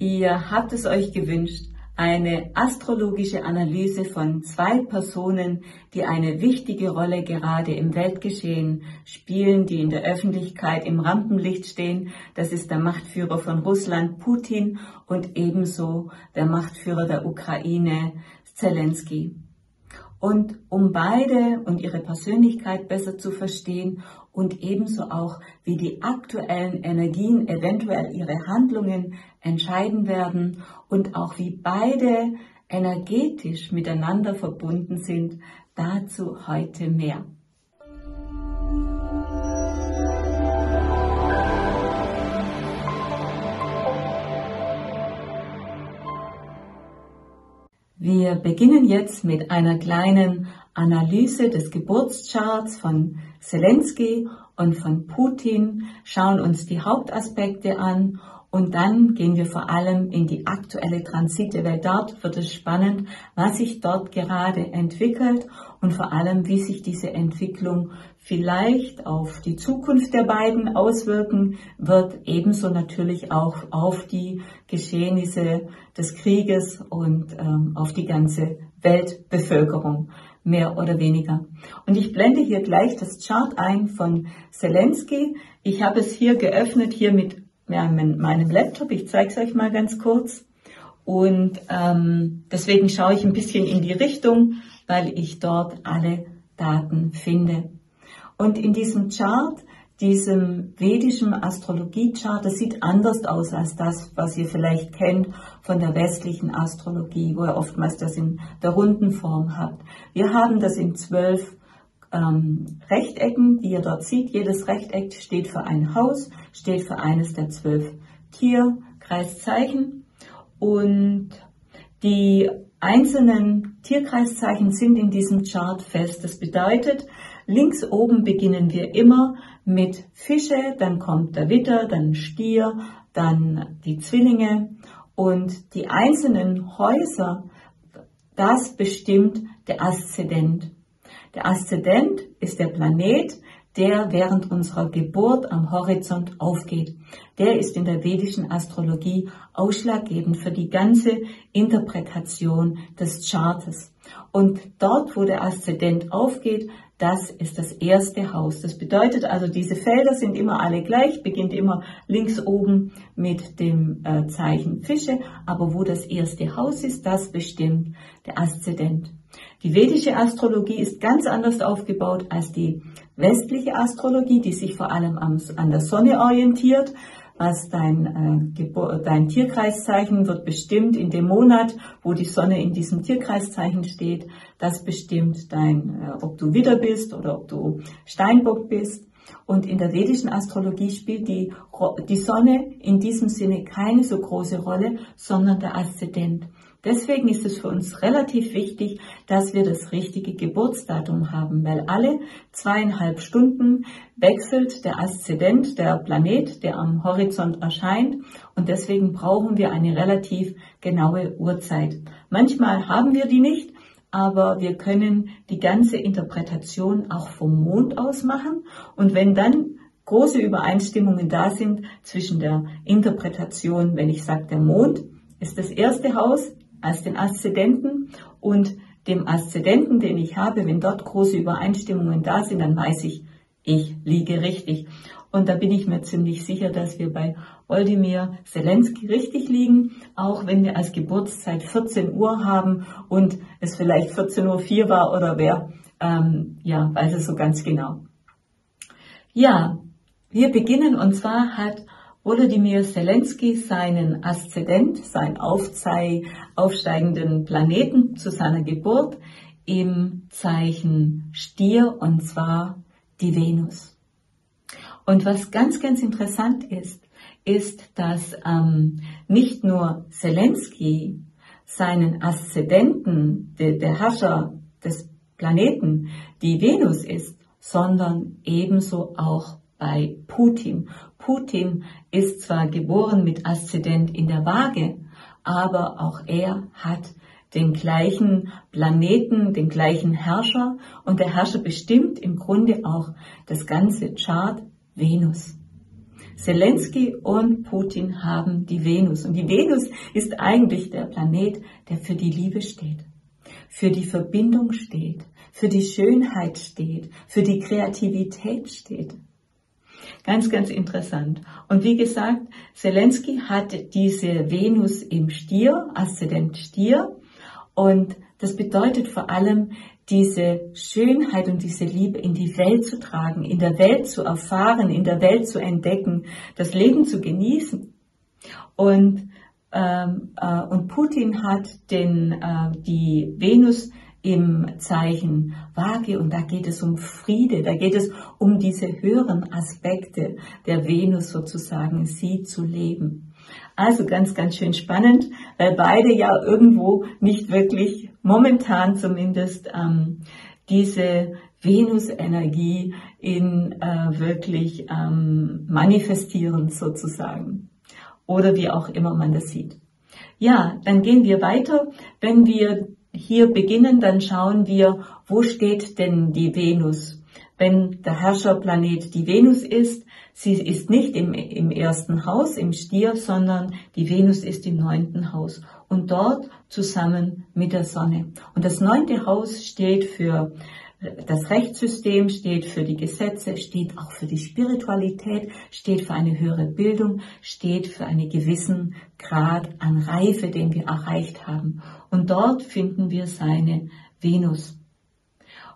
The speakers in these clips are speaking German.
Ihr habt es euch gewünscht, eine astrologische Analyse von zwei Personen, die eine wichtige Rolle gerade im Weltgeschehen spielen, die in der Öffentlichkeit im Rampenlicht stehen. Das ist der Machtführer von Russland, Putin, und ebenso der Machtführer der Ukraine, Zelensky. Und um beide und ihre Persönlichkeit besser zu verstehen und ebenso auch, wie die aktuellen Energien eventuell ihre Handlungen entscheiden werden und auch wie beide energetisch miteinander verbunden sind, dazu heute mehr. Wir beginnen jetzt mit einer kleinen Analyse des Geburtscharts von Zelensky und von Putin, schauen uns die Hauptaspekte an. Und dann gehen wir vor allem in die aktuelle Transite, weil dort wird es spannend, was sich dort gerade entwickelt und vor allem, wie sich diese Entwicklung vielleicht auf die Zukunft der beiden auswirken wird, ebenso natürlich auch auf die Geschehnisse des Krieges und ähm, auf die ganze Weltbevölkerung mehr oder weniger. Und ich blende hier gleich das Chart ein von Zelensky. Ich habe es hier geöffnet, hier mit meinem Laptop. Ich zeige es euch mal ganz kurz. Und ähm, deswegen schaue ich ein bisschen in die Richtung, weil ich dort alle Daten finde. Und in diesem Chart, diesem vedischen Astrologie-Chart, das sieht anders aus als das, was ihr vielleicht kennt von der westlichen Astrologie, wo ihr oftmals das in der runden Form habt. Wir haben das in zwölf ähm, Rechtecken, die ihr dort seht. Jedes Rechteck steht für ein Haus, steht für eines der zwölf Tierkreiszeichen und die einzelnen Tierkreiszeichen sind in diesem Chart fest. Das bedeutet, links oben beginnen wir immer mit Fische, dann kommt der Witter, dann Stier, dann die Zwillinge und die einzelnen Häuser, das bestimmt der Aszendent. Der Aszendent ist der Planet, der während unserer Geburt am Horizont aufgeht. Der ist in der vedischen Astrologie ausschlaggebend für die ganze Interpretation des Chartes. Und dort, wo der Aszendent aufgeht, das ist das erste Haus. Das bedeutet also, diese Felder sind immer alle gleich, beginnt immer links oben mit dem äh, Zeichen Fische, aber wo das erste Haus ist, das bestimmt der Aszendent. Die vedische Astrologie ist ganz anders aufgebaut als die westliche Astrologie, die sich vor allem an der Sonne orientiert. Was dein, äh, dein Tierkreiszeichen wird bestimmt in dem Monat, wo die Sonne in diesem Tierkreiszeichen steht. Das bestimmt dein, äh, ob du Widder bist oder ob du Steinbock bist. Und in der vedischen Astrologie spielt die, die Sonne in diesem Sinne keine so große Rolle, sondern der Aszendent. Deswegen ist es für uns relativ wichtig, dass wir das richtige Geburtsdatum haben, weil alle zweieinhalb Stunden wechselt der Aszendent, der Planet, der am Horizont erscheint und deswegen brauchen wir eine relativ genaue Uhrzeit. Manchmal haben wir die nicht, aber wir können die ganze Interpretation auch vom Mond aus machen und wenn dann große Übereinstimmungen da sind zwischen der Interpretation, wenn ich sage, der Mond ist das erste Haus, als den Aszendenten und dem Aszendenten, den ich habe, wenn dort große Übereinstimmungen da sind, dann weiß ich, ich liege richtig. Und da bin ich mir ziemlich sicher, dass wir bei Oldemir Zelensky richtig liegen, auch wenn wir als Geburtszeit 14 Uhr haben und es vielleicht 14.04 Uhr war oder wer, ähm, ja, weiß es so ganz genau. Ja, wir beginnen und zwar hat Volodymyr Zelensky seinen Aszendent, seinen aufsteigenden Planeten zu seiner Geburt im Zeichen Stier und zwar die Venus. Und was ganz, ganz interessant ist, ist, dass ähm, nicht nur Zelensky seinen Aszendenten, de, der Herrscher des Planeten, die Venus ist, sondern ebenso auch bei Putin. Putin ist zwar geboren mit Aszendent in der Waage, aber auch er hat den gleichen Planeten, den gleichen Herrscher und der Herrscher bestimmt im Grunde auch das ganze Chart Venus. Zelensky und Putin haben die Venus. Und die Venus ist eigentlich der Planet, der für die Liebe steht, für die Verbindung steht, für die Schönheit steht, für die Kreativität steht. Ganz, ganz interessant. Und wie gesagt, Zelensky hat diese Venus im Stier, Aszendent Stier. Und das bedeutet vor allem, diese Schönheit und diese Liebe in die Welt zu tragen, in der Welt zu erfahren, in der Welt zu entdecken, das Leben zu genießen. Und, ähm, äh, und Putin hat den, äh, die Venus im Zeichen Waage und da geht es um Friede, da geht es um diese höheren Aspekte der Venus sozusagen, sie zu leben. Also ganz, ganz schön spannend, weil beide ja irgendwo nicht wirklich momentan zumindest ähm, diese Venus-Energie in äh, wirklich ähm, manifestieren sozusagen. Oder wie auch immer man das sieht. Ja, dann gehen wir weiter. Wenn wir hier beginnen, dann schauen wir, wo steht denn die Venus? Wenn der Herrscherplanet die Venus ist, sie ist nicht im, im ersten Haus, im Stier, sondern die Venus ist im neunten Haus und dort zusammen mit der Sonne. Und das neunte Haus steht für das Rechtssystem steht für die Gesetze, steht auch für die Spiritualität, steht für eine höhere Bildung, steht für einen gewissen Grad an Reife, den wir erreicht haben. Und dort finden wir seine Venus.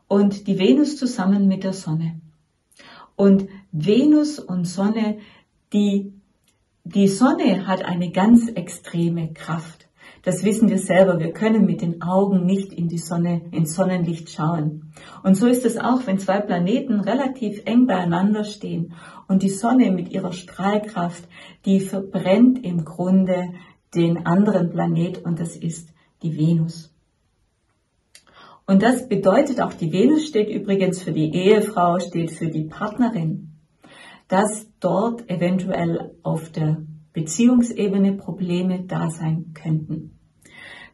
Und die Venus zusammen mit der Sonne. Und Venus und Sonne, die, die Sonne hat eine ganz extreme Kraft. Das wissen wir selber. Wir können mit den Augen nicht in die Sonne, ins Sonnenlicht schauen. Und so ist es auch, wenn zwei Planeten relativ eng beieinander stehen und die Sonne mit ihrer Strahlkraft, die verbrennt im Grunde den anderen Planet und das ist die Venus. Und das bedeutet auch, die Venus steht übrigens für die Ehefrau, steht für die Partnerin, dass dort eventuell auf der Beziehungsebene Probleme da sein könnten.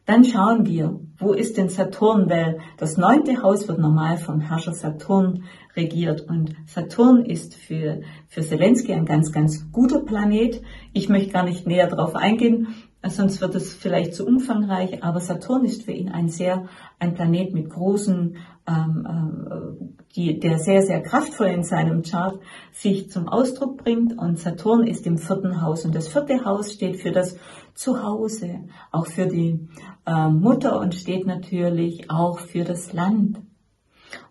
Dann schauen wir, wo ist denn Saturn, weil das neunte Haus wird normal vom Herrscher Saturn regiert und Saturn ist für, für Zelensky ein ganz, ganz guter Planet. Ich möchte gar nicht näher darauf eingehen, sonst wird es vielleicht zu umfangreich, aber Saturn ist für ihn ein sehr, ein Planet mit großen, ähm, äh, die, der sehr, sehr kraftvoll in seinem Chart sich zum Ausdruck bringt und Saturn ist im vierten Haus und das vierte Haus steht für das Zuhause, auch für die äh, Mutter und steht natürlich auch für das Land.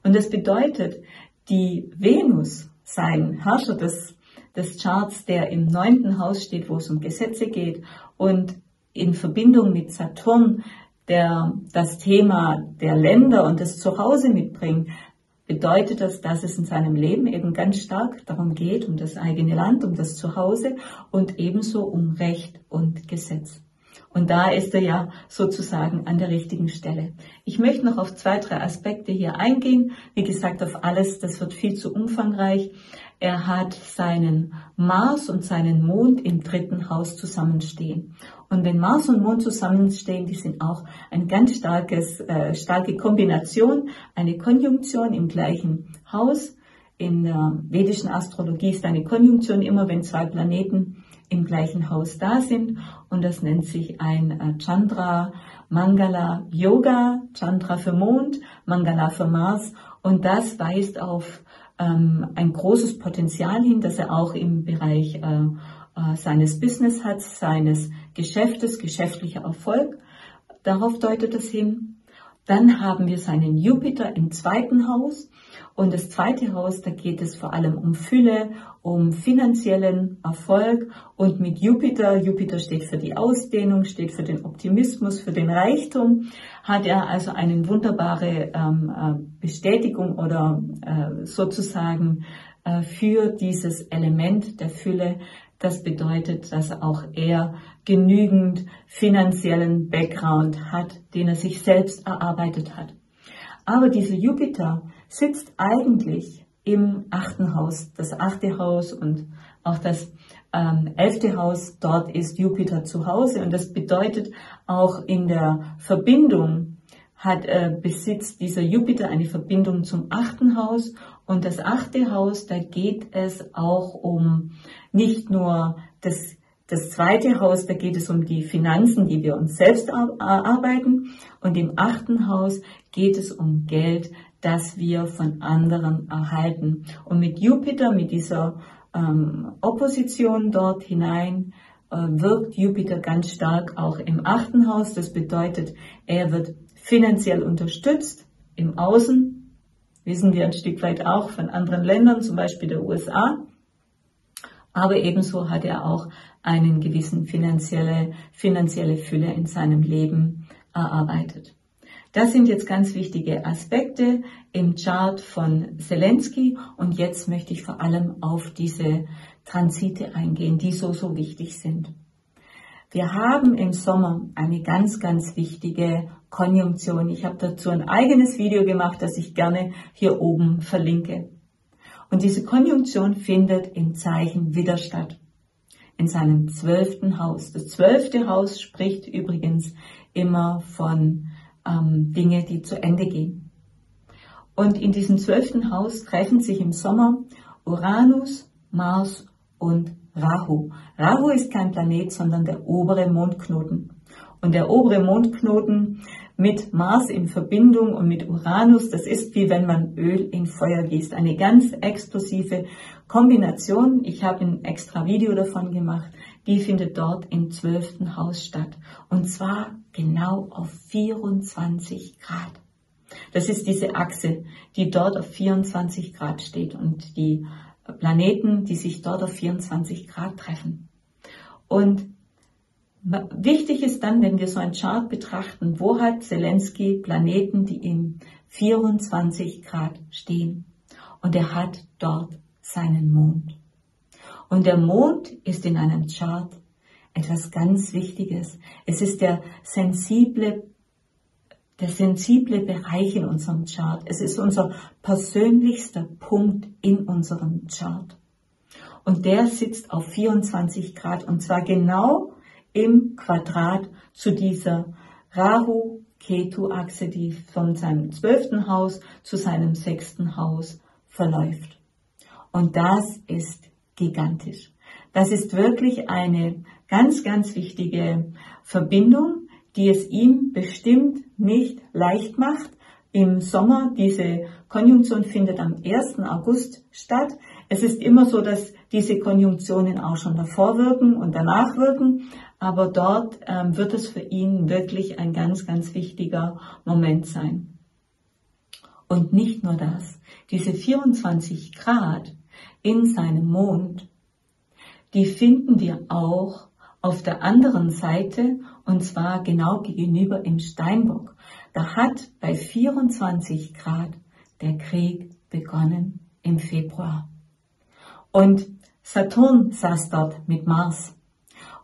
Und das bedeutet, die Venus, sein Herrscher des des Charts, der im neunten Haus steht, wo es um Gesetze geht und in Verbindung mit Saturn, der das Thema der Länder und das Zuhause mitbringt, bedeutet das, dass es in seinem Leben eben ganz stark darum geht, um das eigene Land, um das Zuhause und ebenso um Recht und Gesetz. Und da ist er ja sozusagen an der richtigen Stelle. Ich möchte noch auf zwei, drei Aspekte hier eingehen. Wie gesagt, auf alles, das wird viel zu umfangreich. Er hat seinen Mars und seinen Mond im dritten Haus zusammenstehen. Und wenn Mars und Mond zusammenstehen, die sind auch ein ganz starkes, äh, starke Kombination, eine Konjunktion im gleichen Haus. In der vedischen Astrologie ist eine Konjunktion immer, wenn zwei Planeten im gleichen Haus da sind. Und das nennt sich ein äh, Chandra Mangala Yoga, Chandra für Mond, Mangala für Mars. Und das weist auf ähm, ein großes Potenzial hin, dass er auch im Bereich äh, äh, seines Business hat, seines Geschäftes, geschäftlicher Erfolg. Darauf deutet es hin. Dann haben wir seinen Jupiter im zweiten Haus. Und das zweite Haus, da geht es vor allem um Fülle, um finanziellen Erfolg. Und mit Jupiter, Jupiter steht für die Ausdehnung, steht für den Optimismus, für den Reichtum, hat er also eine wunderbare ähm, äh, Bestätigung oder äh, sozusagen äh, für dieses Element der Fülle. Das bedeutet, dass auch er genügend finanziellen Background hat, den er sich selbst erarbeitet hat. Aber dieser Jupiter sitzt eigentlich im achten Haus. Das achte Haus und auch das ähm, elfte Haus, dort ist Jupiter zu Hause und das bedeutet auch in der Verbindung hat äh, besitzt dieser Jupiter eine Verbindung zum achten Haus Und das achte Haus, da geht es auch um nicht nur das, das zweite Haus, da geht es um die Finanzen, die wir uns selbst erarbeiten. Und im achten Haus geht es um Geld, das wir von anderen erhalten. Und mit Jupiter, mit dieser ähm, Opposition dort hinein, äh, wirkt Jupiter ganz stark auch im achten Haus. Das bedeutet, er wird finanziell unterstützt im Außen, wissen wir ein Stück weit auch von anderen Ländern, zum Beispiel der USA. Aber ebenso hat er auch einen gewissen finanzielle, finanzielle Fülle in seinem Leben erarbeitet. Das sind jetzt ganz wichtige Aspekte im Chart von Zelensky und jetzt möchte ich vor allem auf diese Transite eingehen, die so, so wichtig sind. Wir haben im Sommer eine ganz, ganz wichtige Konjunktion. Ich habe dazu ein eigenes Video gemacht, das ich gerne hier oben verlinke. Und diese Konjunktion findet im Zeichen Widder statt, in seinem zwölften Haus. Das zwölfte Haus spricht übrigens immer von ähm, Dinge, die zu Ende gehen. Und in diesem zwölften Haus treffen sich im Sommer Uranus, Mars und Rahu. Rahu ist kein Planet, sondern der obere Mondknoten. Und der obere Mondknoten mit Mars in Verbindung und mit Uranus, das ist wie wenn man Öl in Feuer gießt. Eine ganz explosive Kombination. Ich habe ein extra Video davon gemacht. Die findet dort im zwölften Haus statt. Und zwar genau auf 24 Grad. Das ist diese Achse, die dort auf 24 Grad steht und die Planeten, die sich dort auf 24 Grad treffen. Und wichtig ist dann, wenn wir so ein Chart betrachten, wo hat Zelensky Planeten, die in 24 Grad stehen. Und er hat dort seinen Mond. Und der Mond ist in einem Chart etwas ganz Wichtiges. Es ist der sensible der sensible Bereich in unserem Chart. Es ist unser persönlichster Punkt in unserem Chart. Und der sitzt auf 24 Grad und zwar genau im Quadrat zu dieser Rahu-Ketu-Achse, die von seinem zwölften Haus zu seinem sechsten Haus verläuft. Und das ist gigantisch. Das ist wirklich eine ganz, ganz wichtige Verbindung, die es ihm bestimmt nicht leicht macht. Im Sommer, diese Konjunktion findet am 1. August statt. Es ist immer so, dass diese Konjunktionen auch schon davor wirken und danach wirken, aber dort ähm, wird es für ihn wirklich ein ganz, ganz wichtiger Moment sein. Und nicht nur das, diese 24 Grad in seinem Mond, die finden wir auch auf der anderen Seite, und zwar genau gegenüber im Steinbock. Da hat bei 24 Grad der Krieg begonnen im Februar. Und Saturn saß dort mit Mars.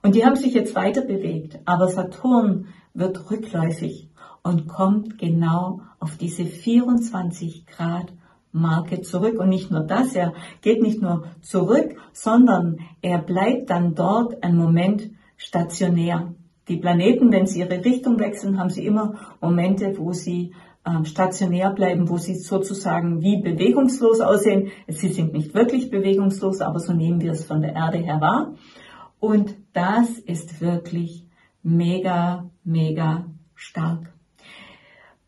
Und die haben sich jetzt weiter bewegt, aber Saturn wird rückläufig und kommt genau auf diese 24 Grad Marke zurück. Und nicht nur das, er geht nicht nur zurück, sondern er bleibt dann dort einen Moment stationär. Die Planeten, wenn sie ihre Richtung wechseln, haben sie immer Momente, wo sie ähm, stationär bleiben, wo sie sozusagen wie bewegungslos aussehen. Sie sind nicht wirklich bewegungslos, aber so nehmen wir es von der Erde her wahr. Und das ist wirklich mega, mega stark.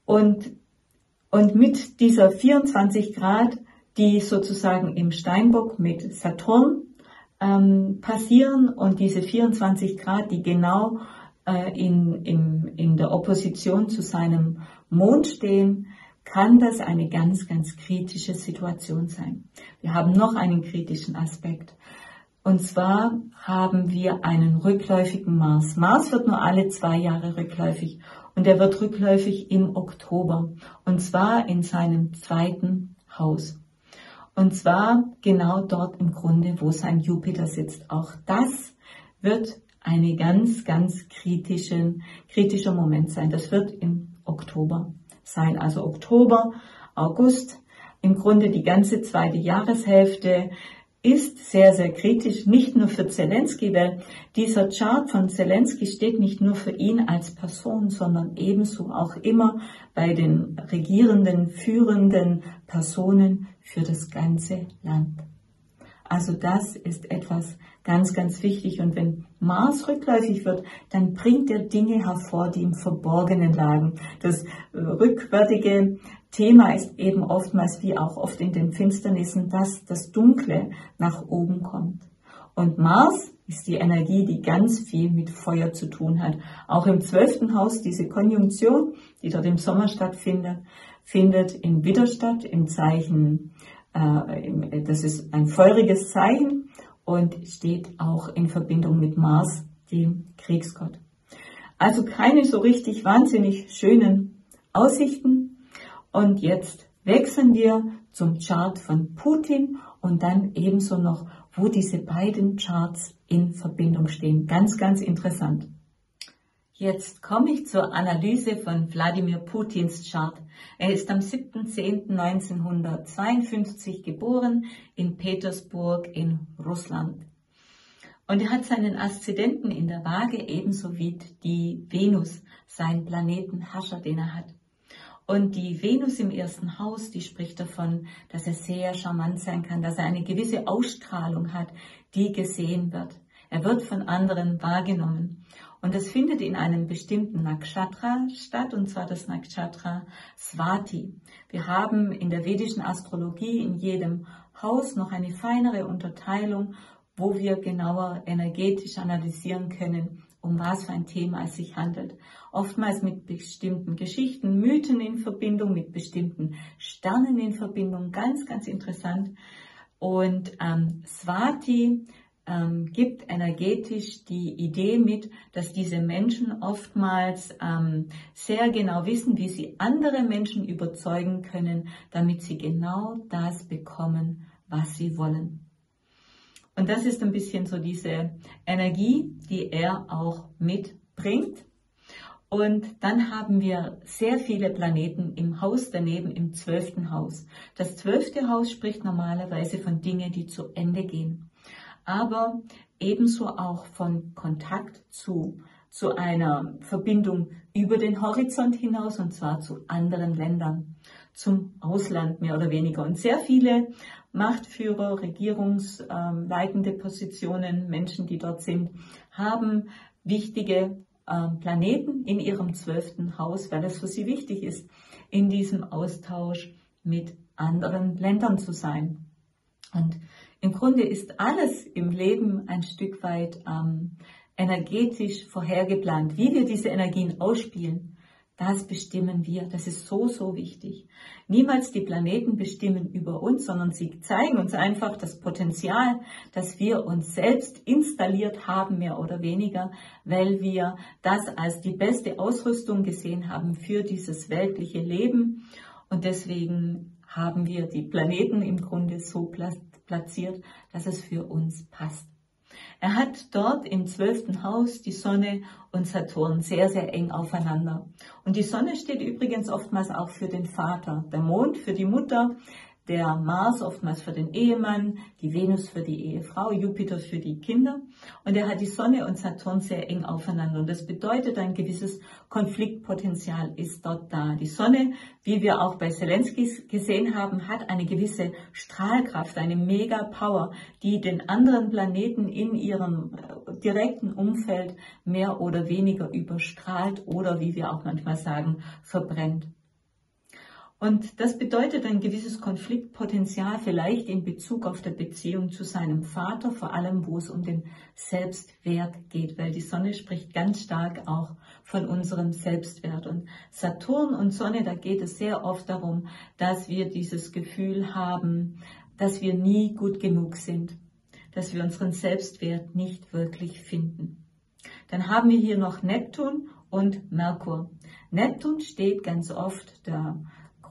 Und und mit dieser 24 Grad, die sozusagen im Steinbock mit Saturn ähm, passieren und diese 24 Grad, die genau äh, in, in, in der Opposition zu seinem Mond stehen, kann das eine ganz, ganz kritische Situation sein. Wir haben noch einen kritischen Aspekt. Und zwar haben wir einen rückläufigen Mars. Mars wird nur alle zwei Jahre rückläufig und er wird rückläufig im Oktober und zwar in seinem zweiten Haus. Und zwar genau dort im Grunde, wo sein Jupiter sitzt. Auch das wird eine ganz, ganz kritischen, kritischer Moment sein. Das wird im Oktober sein. Also Oktober, August, im Grunde die ganze zweite Jahreshälfte ist sehr, sehr kritisch, nicht nur für Zelensky, weil dieser Chart von Zelensky steht nicht nur für ihn als Person, sondern ebenso auch immer bei den regierenden, führenden Personen für das ganze Land. Also das ist etwas ganz, ganz wichtig. Und wenn Mars rückläufig wird, dann bringt er Dinge hervor, die im Verborgenen lagen. Das rückwärtige Thema ist eben oftmals, wie auch oft in den Finsternissen, dass das Dunkle nach oben kommt. Und Mars ist die Energie, die ganz viel mit Feuer zu tun hat. Auch im zwölften Haus diese Konjunktion, die dort im Sommer stattfindet, findet in Widder statt, im Zeichen, äh, das ist ein feuriges Zeichen und steht auch in Verbindung mit Mars, dem Kriegsgott. Also keine so richtig wahnsinnig schönen Aussichten, und jetzt wechseln wir zum Chart von Putin und dann ebenso noch, wo diese beiden Charts in Verbindung stehen. Ganz, ganz interessant. Jetzt komme ich zur Analyse von Wladimir Putins Chart. Er ist am 7.10.1952 geboren in Petersburg in Russland. Und er hat seinen Aszendenten in der Waage ebenso wie die Venus, seinen Planetenherrscher, den er hat. Und die Venus im ersten Haus, die spricht davon, dass er sehr charmant sein kann, dass er eine gewisse Ausstrahlung hat, die gesehen wird. Er wird von anderen wahrgenommen. Und das findet in einem bestimmten Nakshatra statt, und zwar das Nakshatra Swati. Wir haben in der vedischen Astrologie in jedem Haus noch eine feinere Unterteilung, wo wir genauer energetisch analysieren können, um was für ein Thema es sich handelt. Oftmals mit bestimmten Geschichten, Mythen in Verbindung, mit bestimmten Sternen in Verbindung. Ganz, ganz interessant. Und ähm, Swati ähm, gibt energetisch die Idee mit, dass diese Menschen oftmals ähm, sehr genau wissen, wie sie andere Menschen überzeugen können, damit sie genau das bekommen, was sie wollen. Und das ist ein bisschen so diese Energie, die er auch mitbringt. Und dann haben wir sehr viele Planeten im Haus daneben, im zwölften Haus. Das zwölfte Haus spricht normalerweise von Dingen, die zu Ende gehen. Aber ebenso auch von Kontakt zu, zu einer Verbindung über den Horizont hinaus und zwar zu anderen Ländern, zum Ausland mehr oder weniger. Und sehr viele Machtführer, regierungsleitende Positionen, Menschen, die dort sind, haben wichtige ähm, Planeten in ihrem zwölften Haus, weil es für sie wichtig ist, in diesem Austausch mit anderen Ländern zu sein. Und im Grunde ist alles im Leben ein Stück weit ähm, energetisch vorhergeplant, wie wir diese Energien ausspielen. Das bestimmen wir. Das ist so, so wichtig. Niemals die Planeten bestimmen über uns, sondern sie zeigen uns einfach das Potenzial, das wir uns selbst installiert haben, mehr oder weniger, weil wir das als die beste Ausrüstung gesehen haben für dieses weltliche Leben. Und deswegen haben wir die Planeten im Grunde so platziert, dass es für uns passt. Er hat dort im zwölften Haus die Sonne und Saturn sehr, sehr eng aufeinander. Und die Sonne steht übrigens oftmals auch für den Vater, der Mond für die Mutter, der Mars oftmals für den Ehemann, die Venus für die Ehefrau, Jupiter für die Kinder. Und er hat die Sonne und Saturn sehr eng aufeinander. Und das bedeutet, ein gewisses Konfliktpotenzial ist dort da. Die Sonne, wie wir auch bei Zelensky gesehen haben, hat eine gewisse Strahlkraft, eine Mega-Power, die den anderen Planeten in ihrem äh, direkten Umfeld mehr oder weniger überstrahlt oder, wie wir auch manchmal sagen, verbrennt. Und das bedeutet ein gewisses Konfliktpotenzial vielleicht in Bezug auf der Beziehung zu seinem Vater, vor allem wo es um den Selbstwert geht, weil die Sonne spricht ganz stark auch von unserem Selbstwert. Und Saturn und Sonne, da geht es sehr oft darum, dass wir dieses Gefühl haben, dass wir nie gut genug sind, dass wir unseren Selbstwert nicht wirklich finden. Dann haben wir hier noch Neptun und Merkur. Neptun steht ganz oft der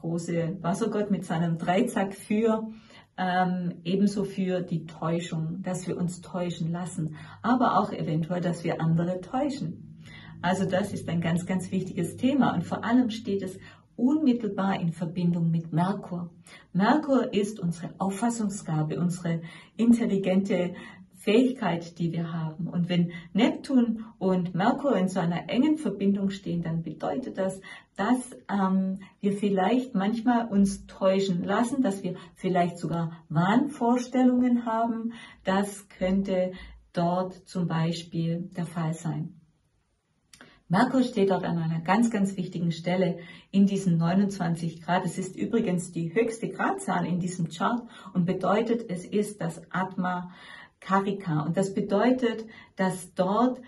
große Wassergott mit seinem Dreizack für ähm, ebenso für die Täuschung, dass wir uns täuschen lassen, aber auch eventuell, dass wir andere täuschen. Also das ist ein ganz, ganz wichtiges Thema und vor allem steht es unmittelbar in Verbindung mit Merkur. Merkur ist unsere Auffassungsgabe, unsere intelligente Fähigkeit, die wir haben. Und wenn Neptun und Merkur in so einer engen Verbindung stehen, dann bedeutet das, dass ähm, wir vielleicht manchmal uns täuschen lassen, dass wir vielleicht sogar Wahnvorstellungen haben. Das könnte dort zum Beispiel der Fall sein. Merkur steht dort an einer ganz, ganz wichtigen Stelle in diesen 29 Grad. Es ist übrigens die höchste Gradzahl in diesem Chart und bedeutet, es ist das Atma Karika. Und das bedeutet, dass dort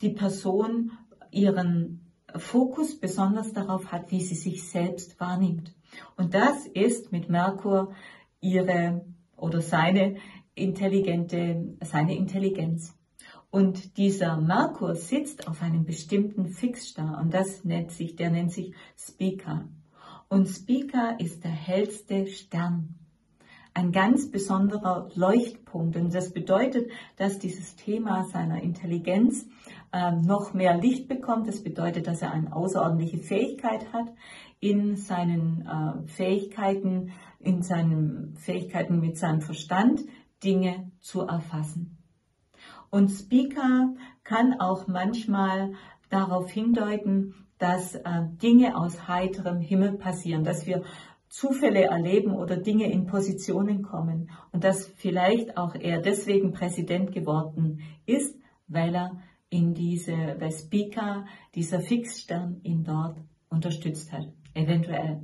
die Person ihren Fokus besonders darauf hat, wie sie sich selbst wahrnimmt. Und das ist mit Merkur ihre oder seine intelligente, seine Intelligenz. Und dieser Merkur sitzt auf einem bestimmten Fixstar und das nennt sich, der nennt sich Spica. Und Spica ist der hellste Stern ein ganz besonderer Leuchtpunkt. Und das bedeutet, dass dieses Thema seiner Intelligenz äh, noch mehr Licht bekommt. Das bedeutet, dass er eine außerordentliche Fähigkeit hat in seinen äh, Fähigkeiten, in seinen Fähigkeiten mit seinem Verstand, Dinge zu erfassen. Und Speaker kann auch manchmal darauf hindeuten, dass äh, Dinge aus heiterem Himmel passieren, dass wir Zufälle erleben oder Dinge in Positionen kommen und dass vielleicht auch er deswegen Präsident geworden ist, weil er in diese, Speaker, dieser Fixstern ihn dort unterstützt hat, eventuell.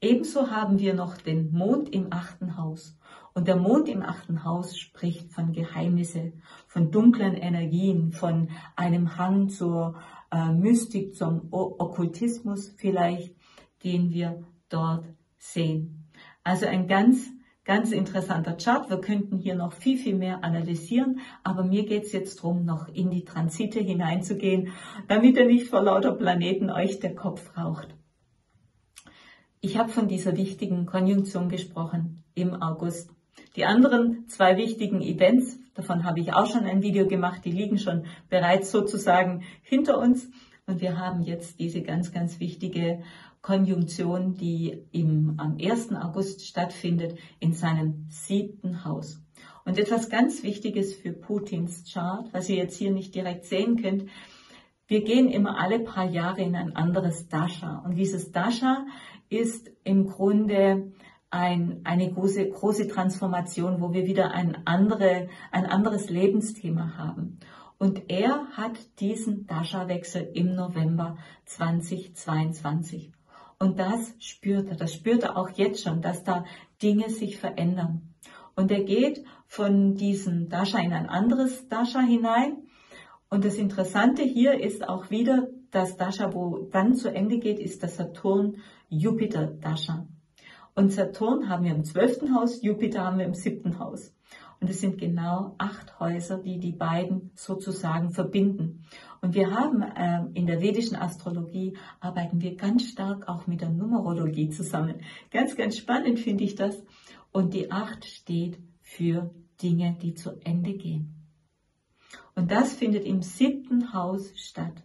Ebenso haben wir noch den Mond im achten Haus. Und der Mond im achten Haus spricht von Geheimnisse, von dunklen Energien, von einem Hang zur äh, Mystik, zum Okkultismus vielleicht, den wir dort sehen. Also ein ganz, ganz interessanter Chart. Wir könnten hier noch viel, viel mehr analysieren, aber mir geht es jetzt darum, noch in die Transite hineinzugehen, damit ihr nicht vor lauter Planeten euch der Kopf raucht. Ich habe von dieser wichtigen Konjunktion gesprochen im August. Die anderen zwei wichtigen Events, davon habe ich auch schon ein Video gemacht, die liegen schon bereits sozusagen hinter uns. Und wir haben jetzt diese ganz, ganz wichtige Konjunktion, die im, am 1. August stattfindet, in seinem siebten Haus. Und etwas ganz Wichtiges für Putins Chart, was ihr jetzt hier nicht direkt sehen könnt, wir gehen immer alle paar Jahre in ein anderes Dasha. Und dieses Dasha ist im Grunde ein, eine große, große Transformation, wo wir wieder ein, andere, ein anderes Lebensthema haben. Und er hat diesen Dasha-Wechsel im November 2022. Und das spürt er, das spürt er auch jetzt schon, dass da Dinge sich verändern. Und er geht von diesem Dasha in ein anderes Dasha hinein. Und das Interessante hier ist auch wieder, das Dasha, wo dann zu Ende geht, ist das Saturn-Jupiter-Dasha. Und Saturn haben wir im zwölften Haus, Jupiter haben wir im siebten Haus. Und es sind genau acht Häuser, die die beiden sozusagen verbinden. Und wir haben äh, in der vedischen Astrologie arbeiten wir ganz stark auch mit der Numerologie zusammen. Ganz, ganz spannend finde ich das. Und die acht steht für Dinge, die zu Ende gehen. Und das findet im siebten Haus statt.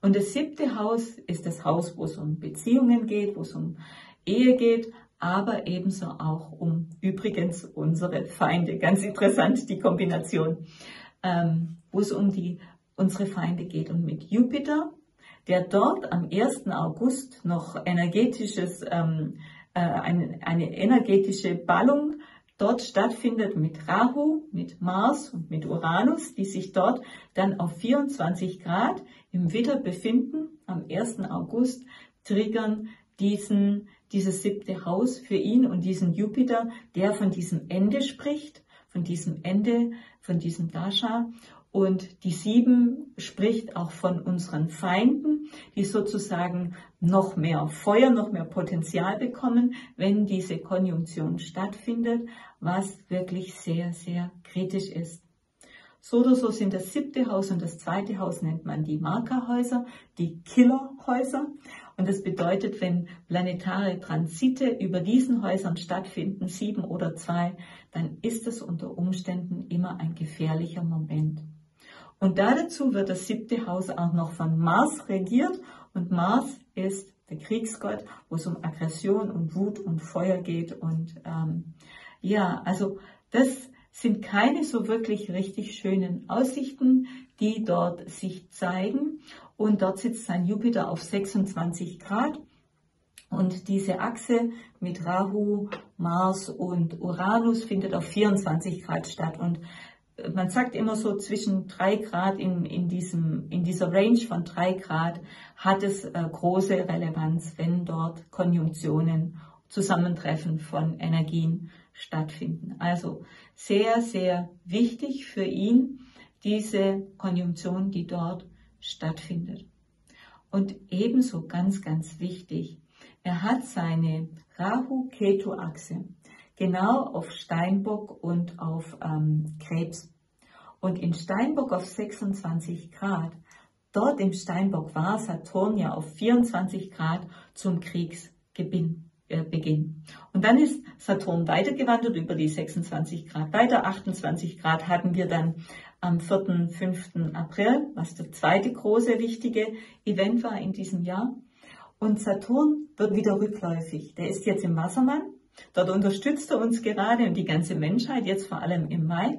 Und das siebte Haus ist das Haus, wo es um Beziehungen geht, wo es um Ehe geht, aber ebenso auch um übrigens unsere Feinde. Ganz interessant die Kombination, ähm, wo es um die unsere Feinde geht. Und mit Jupiter, der dort am 1. August noch energetisches, ähm, äh, eine, eine energetische Ballung dort stattfindet mit Rahu, mit Mars und mit Uranus, die sich dort dann auf 24 Grad im Widder befinden, am 1. August triggern diesen dieses siebte Haus für ihn und diesen Jupiter, der von diesem Ende spricht, von diesem Ende, von diesem Dasha. Und die sieben spricht auch von unseren Feinden, die sozusagen noch mehr Feuer, noch mehr Potenzial bekommen, wenn diese Konjunktion stattfindet, was wirklich sehr, sehr kritisch ist. So oder so sind das siebte Haus und das zweite Haus nennt man die Markerhäuser, die Killerhäuser. Und das bedeutet, wenn planetare Transite über diesen Häusern stattfinden, sieben oder zwei, dann ist es unter Umständen immer ein gefährlicher Moment. Und dazu wird das siebte Haus auch noch von Mars regiert und Mars ist der Kriegsgott, wo es um Aggression und Wut und Feuer geht. Und ähm, ja, also das sind keine so wirklich richtig schönen Aussichten, die dort sich zeigen. Und dort sitzt sein Jupiter auf 26 Grad. Und diese Achse mit Rahu, Mars und Uranus findet auf 24 Grad statt. Und man sagt immer so zwischen drei Grad in, in, diesem, in dieser Range von drei Grad hat es äh, große Relevanz, wenn dort Konjunktionen, Zusammentreffen von Energien stattfinden. Also sehr, sehr wichtig für ihn, diese Konjunktion, die dort stattfindet. Und ebenso ganz, ganz wichtig, er hat seine Rahu-Ketu-Achse genau auf Steinbock und auf ähm, Krebs. Und in Steinbock auf 26 Grad, dort im Steinbock war Saturn ja auf 24 Grad zum Kriegsbeginn. Äh, und dann ist Saturn weitergewandert über die 26 Grad weiter. 28 Grad hatten wir dann am 4., 5. April, was der zweite große wichtige Event war in diesem Jahr. Und Saturn wird wieder rückläufig. Der ist jetzt im Wassermann Dort unterstützt er uns gerade und die ganze Menschheit, jetzt vor allem im Mai,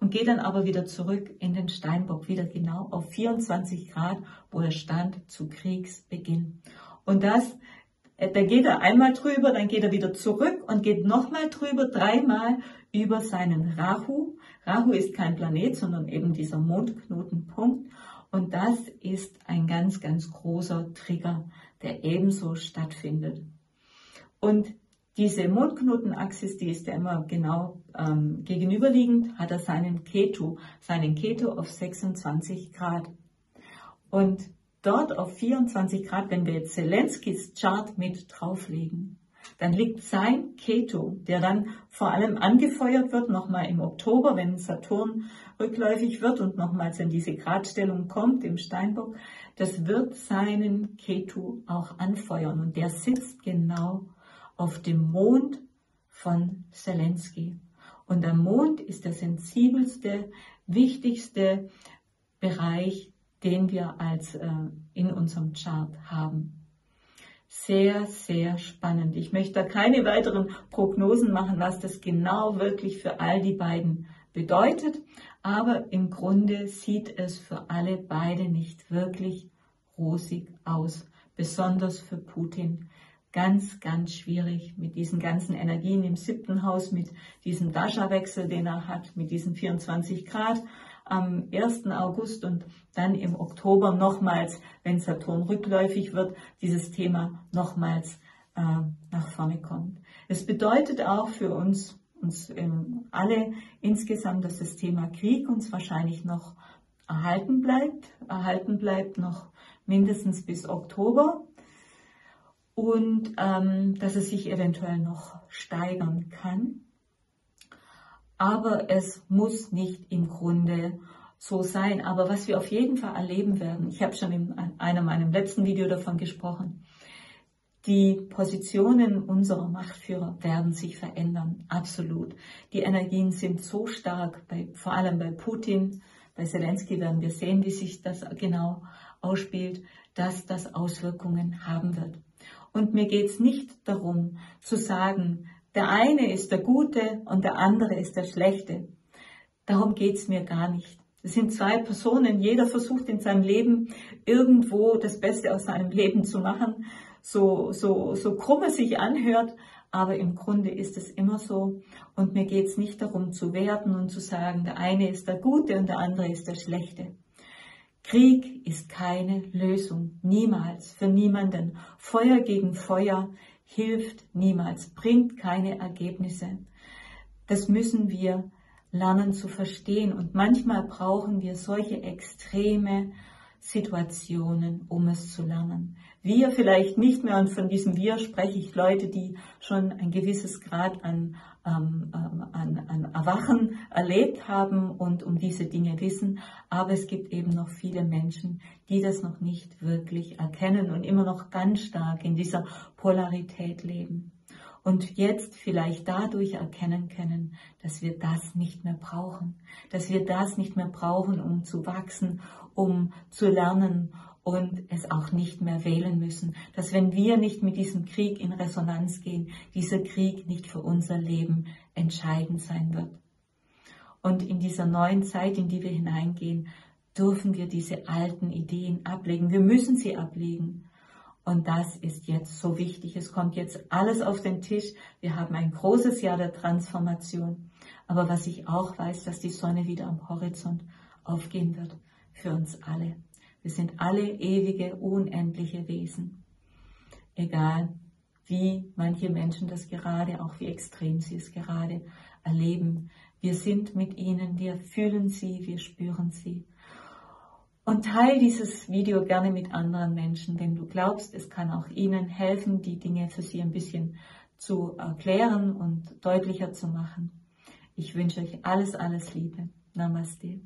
und geht dann aber wieder zurück in den Steinbock, wieder genau auf 24 Grad, wo er stand zu Kriegsbeginn. Und das, äh, da geht er einmal drüber, dann geht er wieder zurück und geht nochmal drüber, dreimal über seinen Rahu. Rahu ist kein Planet, sondern eben dieser Mondknotenpunkt. Und das ist ein ganz, ganz großer Trigger, der ebenso stattfindet. Und diese Mondknotenachsis, die ist ja immer genau ähm, gegenüberliegend, hat er seinen Ketu, seinen Ketu auf 26 Grad. Und dort auf 24 Grad, wenn wir jetzt Zelenskis Chart mit drauflegen, dann liegt sein Ketu, der dann vor allem angefeuert wird, nochmal im Oktober, wenn Saturn rückläufig wird und nochmals in diese Gradstellung kommt im Steinbock, das wird seinen Ketu auch anfeuern und der sitzt genau auf dem Mond von Zelensky. Und der Mond ist der sensibelste, wichtigste Bereich, den wir als äh, in unserem Chart haben. Sehr, sehr spannend. Ich möchte da keine weiteren Prognosen machen, was das genau wirklich für all die beiden bedeutet. Aber im Grunde sieht es für alle beide nicht wirklich rosig aus, besonders für Putin ganz, ganz schwierig mit diesen ganzen Energien im siebten Haus, mit diesem Dasha-Wechsel, den er hat, mit diesen 24 Grad am 1. August und dann im Oktober nochmals, wenn Saturn rückläufig wird, dieses Thema nochmals äh, nach vorne kommt. Es bedeutet auch für uns, uns ähm, alle insgesamt, dass das Thema Krieg uns wahrscheinlich noch erhalten bleibt, erhalten bleibt noch mindestens bis Oktober und ähm, dass es sich eventuell noch steigern kann. Aber es muss nicht im Grunde so sein. Aber was wir auf jeden Fall erleben werden, ich habe schon in einem meinem letzten Video davon gesprochen, die Positionen unserer Machtführer werden sich verändern, absolut. Die Energien sind so stark, bei, vor allem bei Putin, bei Zelensky werden wir sehen, wie sich das genau ausspielt, dass das Auswirkungen haben wird. Und mir geht es nicht darum zu sagen, der eine ist der Gute und der andere ist der Schlechte. Darum geht es mir gar nicht. Es sind zwei Personen, jeder versucht in seinem Leben irgendwo das Beste aus seinem Leben zu machen, so, so, so krumm es sich anhört, aber im Grunde ist es immer so. Und mir geht es nicht darum zu werten und zu sagen, der eine ist der Gute und der andere ist der Schlechte. Krieg ist keine Lösung, niemals, für niemanden. Feuer gegen Feuer hilft niemals, bringt keine Ergebnisse. Das müssen wir lernen zu verstehen und manchmal brauchen wir solche extreme Situationen, um es zu lernen. Wir vielleicht nicht mehr und von diesem Wir spreche ich Leute, die schon ein gewisses Grad an ähm, ähm, an, an Erwachen erlebt haben und um diese Dinge wissen. Aber es gibt eben noch viele Menschen, die das noch nicht wirklich erkennen und immer noch ganz stark in dieser Polarität leben. Und jetzt vielleicht dadurch erkennen können, dass wir das nicht mehr brauchen, dass wir das nicht mehr brauchen, um zu wachsen, um zu lernen, und es auch nicht mehr wählen müssen. Dass wenn wir nicht mit diesem Krieg in Resonanz gehen, dieser Krieg nicht für unser Leben entscheidend sein wird. Und in dieser neuen Zeit, in die wir hineingehen, dürfen wir diese alten Ideen ablegen. Wir müssen sie ablegen. Und das ist jetzt so wichtig. Es kommt jetzt alles auf den Tisch. Wir haben ein großes Jahr der Transformation. Aber was ich auch weiß, dass die Sonne wieder am Horizont aufgehen wird für uns alle. Wir sind alle ewige, unendliche Wesen. Egal, wie manche Menschen das gerade, auch wie extrem sie es gerade erleben. Wir sind mit ihnen, wir fühlen sie, wir spüren sie. Und teile dieses Video gerne mit anderen Menschen, wenn du glaubst, es kann auch ihnen helfen, die Dinge für sie ein bisschen zu erklären und deutlicher zu machen. Ich wünsche euch alles, alles Liebe. Namaste.